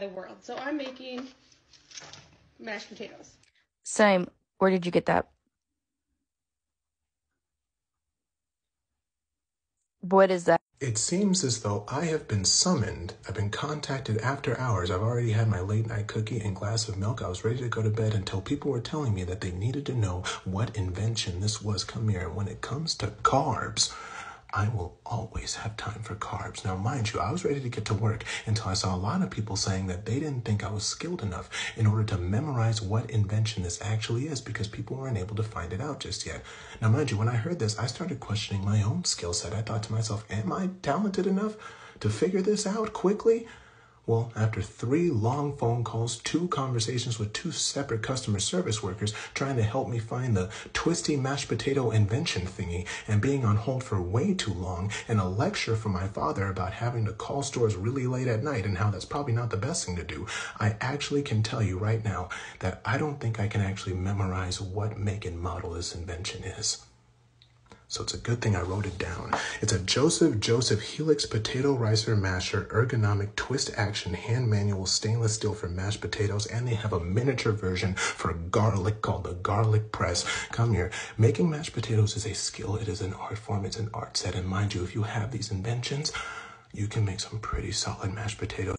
the world. So I'm making mashed potatoes. Same. Where did you get that? What is that? It seems as though I have been summoned. I've been contacted after hours. I've already had my late night cookie and glass of milk. I was ready to go to bed until people were telling me that they needed to know what invention this was. Come here. When it comes to carbs, I will always have time for carbs. Now, mind you, I was ready to get to work until I saw a lot of people saying that they didn't think I was skilled enough in order to memorize what invention this actually is because people weren't able to find it out just yet. Now, mind you, when I heard this, I started questioning my own skill set. I thought to myself, am I talented enough to figure this out quickly? Well, after three long phone calls, two conversations with two separate customer service workers trying to help me find the twisty mashed potato invention thingy, and being on hold for way too long, and a lecture from my father about having to call stores really late at night and how that's probably not the best thing to do, I actually can tell you right now that I don't think I can actually memorize what make and model this invention is. So it's a good thing I wrote it down. It's a Joseph Joseph Helix Potato Ricer Masher Ergonomic Twist Action Hand Manual Stainless Steel for mashed potatoes. And they have a miniature version for garlic called the Garlic Press. Come here. Making mashed potatoes is a skill. It is an art form. It's an art set. And mind you, if you have these inventions, you can make some pretty solid mashed potatoes.